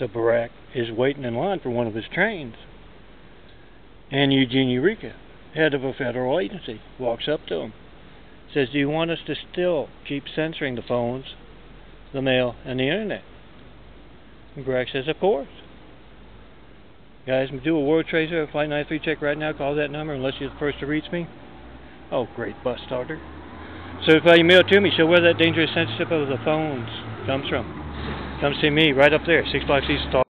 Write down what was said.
So Barack is waiting in line for one of his trains. And Eugene Eureka, head of a federal agency, walks up to him. Says, Do you want us to still keep censoring the phones, the mail, and the internet? And Barack says, Of course. Guys, do a word tracer at Flight 93 check right now. Call that number unless you're the first to reach me. Oh, great bus starter. Certify your mail to me. Show where that dangerous censorship of the phones comes from. Come see me right up there, 656 Star.